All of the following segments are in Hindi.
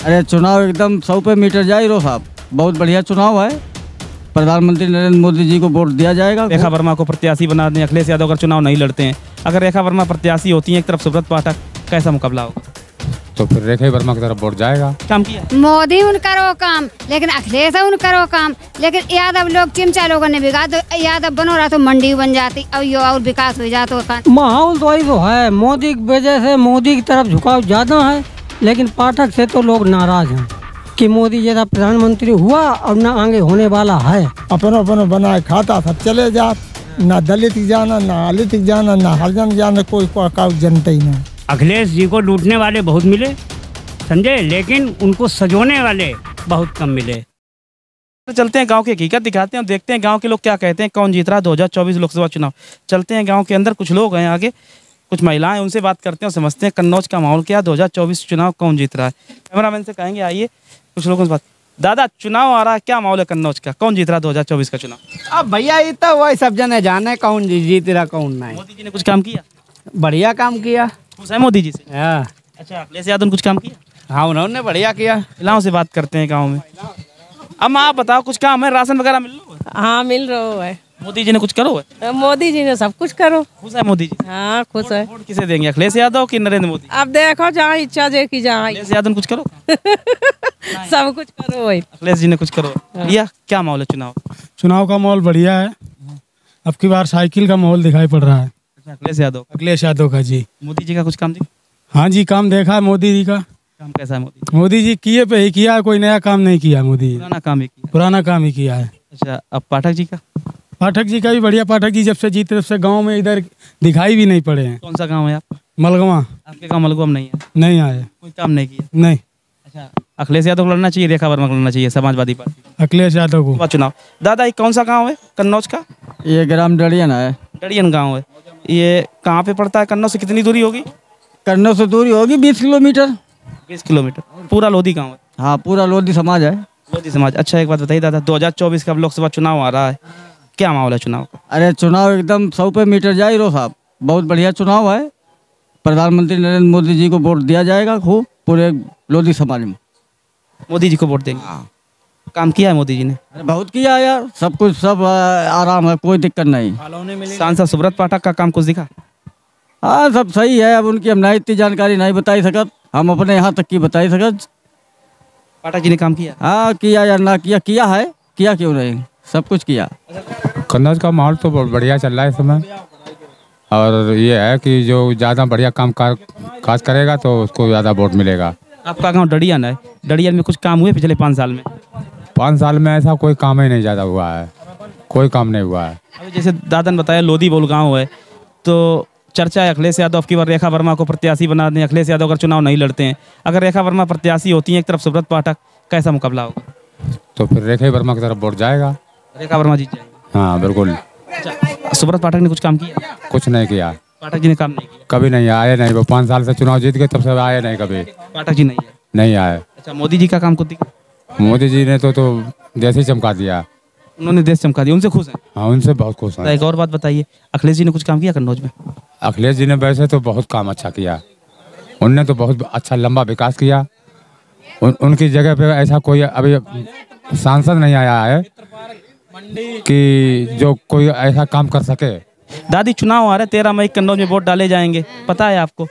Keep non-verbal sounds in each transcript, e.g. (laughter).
अरे चुनाव एकदम सौ पे मीटर जाए हीरो साहब। बहुत बढ़िया चुनाव है। प्रधानमंत्री नरेंद्र मोदी जी को वोट दिया जाएगा। रेखा वर्मा को प्रत्याशी बना दें। अखिलेश यादव अगर चुनाव नहीं लड़ते हैं। अगर रेखा वर्मा प्रत्याशी होती है एक तरफ़ सुब्रत पाठक कैसा मुकाबला होगा? तो फिर रेखा वर्मा की तरफ़ वोट जाएगा। काम किया? मोदी उन करो काम लेकिन अखिलेश उन करो काम। लेकिन यादव लोग चिमचा लोगों ने बिगा तो यादव बनो रहा तो मंडी बन जाती और यो और विकास हो जाता माहौल तो वही तो है। मोदी की वजह से मोदी की तरफ़ झुकाव ज़्यादा है। लेकिन पाठक से तो लोग नाराज़ हैं कि मोदी जैसा प्रधानमंत्री हुआ और ना आगे होने वाला है। अपन अपन बनाए खाता सब चले जा। ना दलित जाना ना आलित की जाना ना हरिजन जाना कोई कोई जनता ही नहीं। अखिलेश जी को लूटने वाले बहुत मिले समझे? लेकिन उनको सजोने वाले बहुत कम मिले। तो चलते हैं गाँव की हकीकत दिखाते हैं और देखते हैं गाँव के लोग क्या कहते हैं कौन जीत रहा है दो हज़ार चौबीस लोकसभा चुनाव। चलते हैं गाँव के अंदर कुछ लोग हैं आगे। कुछ महिलाएँ उनसे बात करते हैं और समझते हैं कन्नौज का माहौल क्या दो हज़ार चौबीस चुनाव कौन जीत रहा है? कैमरामैन से कहेंगे आइए कुछ लोगों से बात। दादा चुनाव आ रहा है क्या माहौल है कन्नौज का? कौन जीत रहा है दो हज़ार चौबीस का चुनाव? अब भैया ये तो वही सब जने जाने कौन जी- जीत रहा कौन नहीं। मोदी जी ने कुछ काम किया? बढ़िया काम किया। खुश है मोदी जी से? हाँ। अच्छा अखिलेश यादव ने कुछ काम किया? हाँ उन्होंने बढ़िया किया। महिलाओं से बात करते हैं गाँव में। अब आप बताओ कुछ काम है? राशन वगैरह मिल रहा हाँ मिल रहा है। मोदी जी ने कुछ करो है? मोदी जी ने सब कुछ करो। खुश है मोदी जी? हाँ खुश है। वोट किसे देंगे? अखिलेश यादव की नरेंद्र मोदी? अब देखो जहाँ इच्छा देखी जहाँ अखिलेश यादव कुछ करो? (laughs) सब कुछ करो भाई अखिलेश जी ने कुछ करो। भैया क्या माहौल है चुनाव? चुनाव का माहौल बढ़िया है। अब की बार साइकिल का माहौल दिखाई पड़ रहा है। अच्छा, अखिलेश यादव अखिलेश यादव का जी। मोदी जी का कुछ काम दिखा हाँ जी काम देखा है मोदी जी का। काम कैसा है मोदी? मोदी जी किए पे ही किया है कोई नया काम नहीं किया मोदी जी। पुराना काम ही किया। पुराना काम ही किया है। अच्छा अब पाठक जी का? पाठक जी का भी बढ़िया पाठक जी जब से जीते तब से गाँव में इधर दिखाई भी नहीं पड़े हैं। कौन सा गाँव है आप? मलगवा। आपके गाँव मलगुआ में नहीं है? नहीं आए। कोई काम नहीं किया? नहीं। अच्छा अखिलेश यादव को लड़ना चाहिए रेखा वर्मा को लड़ना चाहिए समाजवादी पार्टी? अखिलेश यादव को। चुनाव। दादा ये कौन सा गाँव है? कन्नौज का? ये ग्राम डड़ियन है। डड़ियन गाँव है। ये कहाँ पे पड़ता है? कन्नौज से कितनी दूरी होगी? कन्नौज से दूरी होगी बीस किलोमीटर। बीस किलोमीटर। पूरा लोधी गाँव है? हाँ पूरा लोधी समाज है। लोधी समाज। अच्छा एक बात बताइए दादा 2024 का अब लोकसभा चुनाव आ रहा है। क्या माहौल है चुनाव का? अरे चुनाव एकदम सौ पे मीटर जाए हीरो साहब। बहुत बढ़िया चुनाव है। प्रधानमंत्री नरेंद्र मोदी जी को वोट दिया जाएगा खूब पूरे लोधी समाज में। मोदी जी को वोट देंगे? काम किया है मोदी जी ने? अरे बहुत किया है यार। सब कुछ सब आराम है कोई दिक्कत नहीं। सांसद सुब्रत पाठक का काम कुछ दिखा? हाँ सब सही है। अब उनकी हम नहीं इतनी जानकारी नहीं बताई सकत। हम अपने यहाँ तक की बताई सकत। पाठक जी ने काम किया? हाँ किया या ना किया किया है। किया क्यों नहीं? सब कुछ किया। कन्नौज का माहौल तो बहुत बढ़िया चल रहा है इस समय। और ये है कि जो ज़्यादा बढ़िया काम का, काज करेगा तो उसको ज़्यादा वोट मिलेगा। आपका गाँव डड़ियन है। डड़ियन में कुछ काम हुए पिछले पाँच साल में? पाँच साल में ऐसा कोई काम ही नहीं ज़्यादा हुआ है। कोई काम नहीं हुआ है। अभी जैसे दादा ने बताया लोधी बोल गाँव है तो चर्चा है अखिलेश यादव की बार रेखा वर्मा को प्रत्याशी बना दें। अखिलेश यादव अगर चुनाव नहीं लड़ते हैं अगर रेखा वर्मा प्रत्याशी होती हैं एक तरफ़ सुब्रत पाठक कैसा मुकाबला होगा? तो फिर रेखा वर्मा की तरफ़ वोट जाएगा। रेखा वर्मा जीत जाएँगे हाँ बिल्कुल। अच्छा सुब्रत पाठक ने कुछ काम किया? कुछ नहीं किया। पाठक जी ने काम नहीं किया? कभी नहीं आए नहीं। वो पाँच साल से चुनाव जीत गए तब से आए नहीं कभी। पाठक जी नहीं नहीं आए। अच्छा मोदी जी का काम कुछ मोदी जी ने तो तो जैसे ही चमका दिया। उन्होंने देश चमका दिया। उनसे खुश हैं? हाँ उनसे बहुत खुश हैं। एक और बात बताइए अखिलेश जी ने कुछ काम किया कन्नौज में? अखिलेश जी ने वैसे तो बहुत काम अच्छा किया। उनने तो बहुत अच्छा लंबा विकास किया। उन, उनकी जगह पे ऐसा कोई अभी सांसद नहीं आया है। कि जो कोई ऐसा काम कर सके। दादी चुनाव आ रहे तेरह मई कन्नौज में वोट डाले जाएँगे पता है आपको?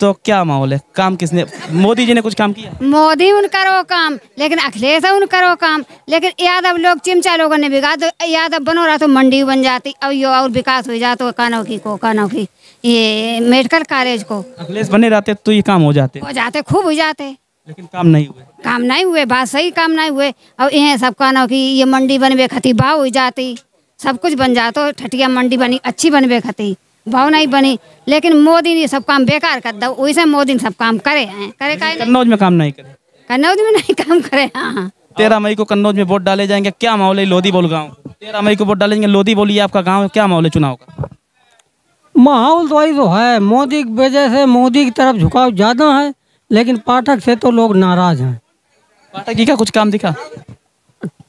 तो क्या माहौल है? काम किसने मोदी जी ने कुछ काम किया? मोदी उन करो काम लेकिन अखिलेश उन करो काम लेकिन यादव लोग चिमचा लोगों ने बिगा तो यादव बनो रहा तो मंडी बन जाती और यो और विकास हो जातो कानों की को कानों की ये मेडिकल कॉलेज को। अखिलेश बने रहते तो ये काम हो जाते। हो जाते खूब हो जाते। लेकिन काम नहीं हुए। काम नहीं हुए बात सही काम नहीं हुए। और ये सब कहना की ये मंडी बनबे खती भाव हो जाती। सब कुछ बन जातो ठटिया मंडी बनी अच्छी बनबे खती भाव नहीं बनी लेकिन मोदी ने सब काम बेकार कर दो वैसे मोदी सब काम करे हैं। करे कन्नौज में काम नहीं करे। कन्नौज में नहीं काम करे हाँ तेरह मई को कन्नौज में वोट डाले जाएँगे क्या माहौल है? लोधी बोल गाँव। तेरह मई को वोट डालेंगे लोधी बोली आपका गाँव क्या माहौल है चुनाव का? माहौल तो वही तो है मोदी की वजह से मोदी की तरफ़ झुकाव ज़्यादा है। लेकिन पाठक से तो लोग नाराज़ हैं। पाठक जी का कुछ काम दिखा?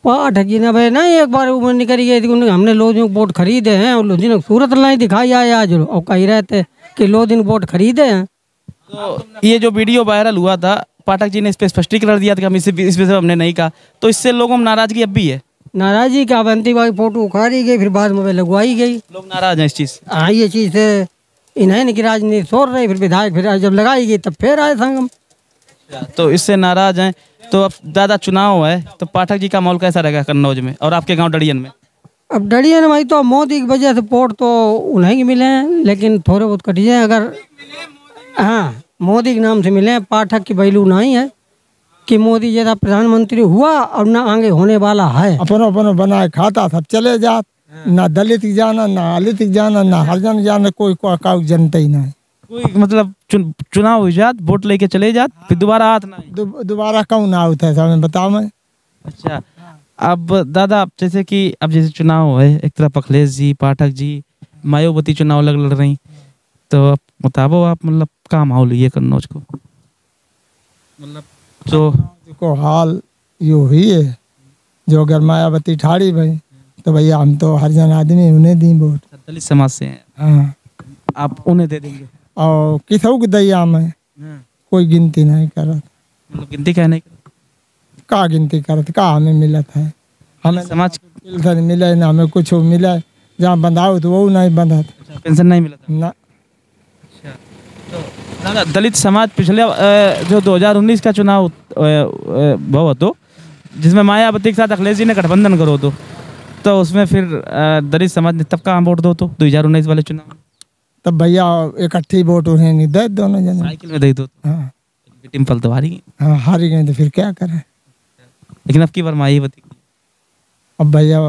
पाठक जी ने भाई ना एक बार उम्र निकल गई थी हमने को वोट खरीदे हैं और लोदियों ने सूरत नहीं दिखाई आए आज और कही रहे थे कि लोदिन वोट खरीदे हैं। तो ये जो वीडियो वायरल हुआ था पाठक जी ने इस पर स्पष्टीकरण दिया था कि हम इस इस पे हमने नहीं कहा। तो इससे लोगों में नाराज़गी अब भी है? नाराज़गी का अवंती बाई फ़ोटो उखाड़ी गई फिर बाद में लगवाई गई। लोग नाराज़ हैं इस चीज़ हाँ ये चीज़ से इन्हें की राजनीति छोड़ रही फिर विधायक फिर जब लगाई गई तब फिर आए संगम। तो इससे नाराज़ हैं। तो अब दादा चुनाव है तो पाठक जी का माहौल कैसा रहेगा कन्नौज में और आपके गाँव डड़ियन में? अब डरिए ना भाई तो मोदी की वजह से वोट तो उन्हें ही मिले हैं लेकिन थोड़े बहुत कटिए अगर हाँ मोदी के नाम से मिले हैं पाठक की वैल्यू नहीं है कि मोदी जैसा प्रधानमंत्री हुआ और ना आगे होने वाला है। अपनो अपनो बनाए खाता सब चले जात। ना दलित जाना ना आलित की जाना ना हरिजन जाना कोई को काउ जनता ही नहीं। कोई मतलब चुन, चुनाव हो जात वोट लेके चले जात फिर दोबारा हाथ ना दु- दोबारा कौन ना होता है समय बताओ मैं। अच्छा अब दादा जैसे कि अब जैसे चुनाव है एक तरफ़ अखिलेश जी पाठक जी मायावती चुनाव लग लड़ रही। तो अब बताबो आप मतलब का माहौल है कन्नौज को? मतलब जो को हाल यो ही है जो अगर मायावती ठाड़ी भाई। तो भैया हम तो हरिजन आदमी उन्हें दी वोट। दलित समाज से हैं। हाँ। आप उन्हें दे देंगे? और किसों की दैया में? हाँ, कोई गिनती नहीं करत मतलब गिनती कहने का गिनती करत का हमें मिलत है हमें समाज पेंशन मिले ना हमें कुछ मिले जहाँ बंधाओ तो वो नहीं बंधत पेंशन नहीं मिला था? ना। दादा दलित समाज पिछले जो 2019 का चुनाव अ, अ, भव तो जिसमें मायावती के साथ अखिलेश जी ने गठबंधन करो तो तो उसमें फिर दलित समाज ने तब कहाँ वोट दो तो? 2019 वाले चुनाव तब भैया इकट्ठी वोट उन्हें नहीं दे दोनों जने। साइकिल में दे दो हाँ। टीम पल तो हारी हाँ हारी गए तो फिर क्या करें? लेकिन अब की बार मायावती अब भैया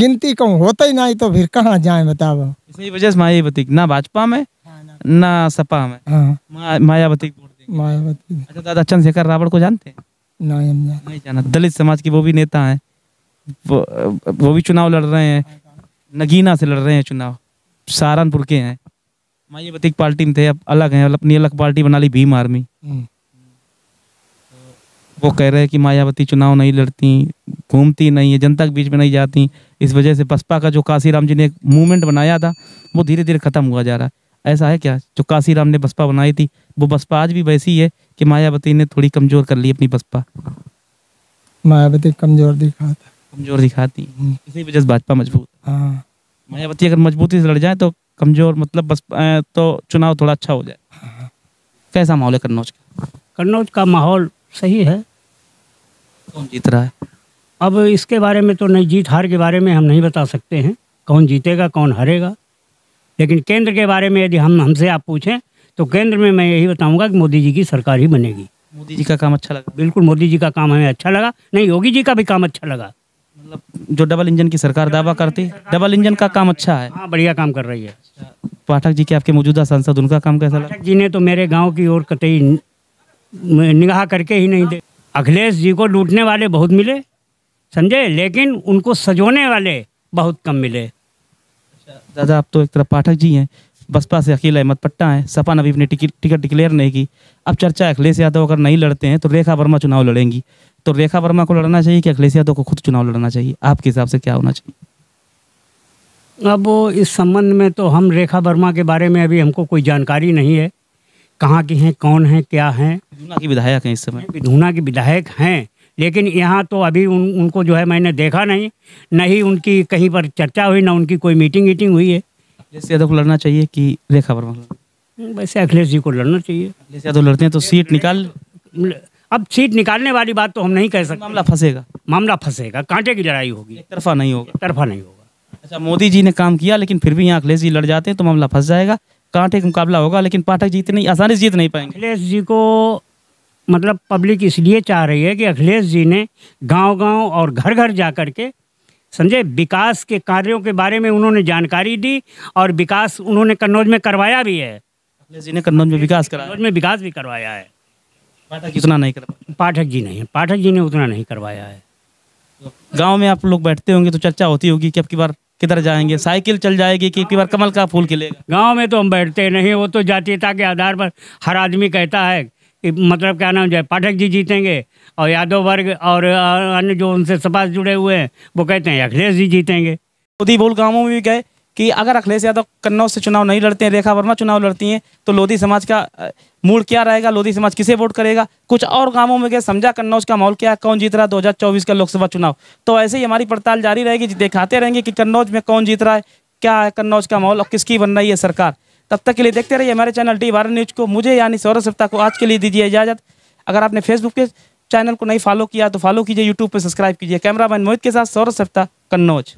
गिनती कहूँ होता ही नहीं तो फिर कहाँ जाए बताओ? इसी वजह से मायावती ना भाजपा में ना। सपा में। हाँ। मायावती मायावती अच्छा दादा चंद्रशेखर रावण को जानते हैं? नहीं हम नहीं जाना। दलित समाज की वो भी नेता हैं। वो वो भी चुनाव लड़ रहे हैं। नगीना से लड़ रहे हैं चुनाव। सहारनपुर के हैं। मायावती पार्टी में थे अब अलग हैं अपनी अलग पार्टी बना ली भीम आर्मी। हम्म। वो कह रहे हैं कि मायावती चुनाव नहीं लड़ती घूमती नहीं है जनता के बीच में नहीं जाती। इस वजह से बसपा का जो काशीराम जी ने एक मूवमेंट बनाया था वो धीरे धीरे खत्म हुआ जा रहा है। ऐसा है क्या? जो काशीराम ने बसपा बनाई थी वो बसपा आज भी वैसी है कि मायावती ने थोड़ी कमज़ोर कर ली अपनी बसपा। मायावती कमज़ोर दिखाता कमज़ोर दिखाती। इसी वजह से भाजपा मज़बूत हाँ। मायावती अगर मजबूती से लड़ जाए तो कमज़ोर मतलब बस तो चुनाव थोड़ा अच्छा हो जाए। कैसा माहौल है कन्नौज का? कन्नौज का माहौल सही है। कौन जीत रहा है? अब इसके बारे में तो नहीं जीत हार के बारे में हम नहीं बता सकते हैं। कौन जीतेगा कौन हारेगा। लेकिन केंद्र के बारे में यदि हम हमसे आप पूछें तो केंद्र में मैं यही बताऊँगा कि मोदी जी की सरकार ही बनेगी। मोदी जी का काम अच्छा लगा। बिल्कुल मोदी जी का काम हमें अच्छा लगा। नहीं योगी जी का भी काम अच्छा लगा। जो डबल इंजन की सरकार दावा करती है डबल इंजन का काम अच्छा है। हाँ बढ़िया काम कर रही है। पाठक जी के आपके मौजूदा सांसद उनका काम कैसा लगा? पाठक जी ने तो मेरे गाँव की ओर कतई निगाह करके ही नहीं दे अखिलेश जी को लूटने वाले बहुत मिले समझे? लेकिन उनको सजोने वाले बहुत कम मिले। दादा आप तो एक तरफ़ पाठक जी हैं बसपा से अकील अहमद पट्टा हैं सपा ने अभी अपनी टिकट टिकट डिक्लेयर नहीं की। अब चर्चा अखिलेश यादव अगर नहीं लड़ते हैं तो रेखा वर्मा चुनाव लड़ेंगी। तो रेखा वर्मा को लड़ना चाहिए कि अखिलेश यादव को खुद चुनाव लड़ना चाहिए? आपके हिसाब से क्या होना चाहिए? अब इस संबंध में तो हम रेखा वर्मा के बारे में अभी हमको कोई जानकारी नहीं है। कहाँ की हैं कौन हैं क्या हैं? दूना की विधायक हैं इस समय। धूना के विधायक हैं लेकिन यहाँ तो अभी उन उनको जो है मैंने देखा नहीं। न ही उनकी कहीं पर चर्चा हुई ना उनकी कोई मीटिंग वीटिंग हुई है। अखिलेश यादव को लड़ना चाहिए कि रेखा वर्मा वैसे अखिलेश जी को लड़ना चाहिए। अखिलेश यादव लड़ते हैं तो सीट निकाल। अब सीट निकालने वाली बात तो हम नहीं कह सकते। मामला फंसेगा। मामला फंसेगा। कांटे की लड़ाई होगी। एक तरफा नहीं होगा। तरफा नहीं होगा। अच्छा मोदी जी ने काम किया लेकिन फिर भी यहाँ अखिलेश जी लड़ जाते हैं तो मामला फंस जाएगा। कांटे का मुकाबला होगा लेकिन पाठक जीत नहीं आसानी से जीत नहीं पाएँगे। अखिलेश जी को मतलब पब्लिक इसलिए चाह रही है कि अखिलेश जी ने गाँव गाँव और घर घर जा कर के समझे विकास के कार्यों के बारे में उन्होंने जानकारी दी और विकास उन्होंने कन्नौज में करवाया भी है। अखिलेश जी ने कन्नौज में विकास कराया। कन्नौज में विकास भी करवाया है। पाठक इतना नहीं कर पाठक जी नहीं पाठक जी ने उतना नहीं करवाया है। गाँव में आप लोग बैठते होंगे तो चर्चा होती होगी कि अब की बार किधर जाएँगे साइकिल चल जाएगी कि अब की बार कमल का फूल खिलेगा। गाँव में तो हम बैठते नहीं वो तो जातीयता के आधार पर हर आदमी कहता है कि मतलब क्या नाम जो है पाठक जी जीतेंगे और यादव वर्ग और अन्य जो उनसे सपा जुड़े हुए हैं वो कहते हैं अखिलेश जी जीतेंगे। लोधी बोल गाँवों में भी गए कि अगर अखिलेश यादव कन्नौज से चुनाव नहीं लड़ते हैं रेखा वर्मा चुनाव लड़ती हैं तो लोधी समाज का मूड क्या रहेगा? लोधी समाज किसे वोट करेगा? कुछ और गाँवों में गए समझा कन्नौज का माहौल क्या है? कौन जीत रहा है? 2024 का लोकसभा चुनाव। तो ऐसे ही हमारी पड़ताल जारी रहेगी, दिखाते रहेंगे कि कन्नौज में कौन जीत रहा है, क्या है कन्नौज का माहौल और किसकी बन रही है सरकार। तब तक के लिए देखते रहिए हमारे चैनल डी भारत न्यूज़ को। मुझे यानी सौरभ सप्ताह को आज के लिए दीजिए इजाज़त। अगर आपने फेसबुक पे चैनल को नहीं फॉलो किया तो फॉलो कीजिए यूट्यूब पर सब्सक्राइब कीजिए। कैमरामैन मोहित के साथ सौरभ सप्ताह कन्नौज।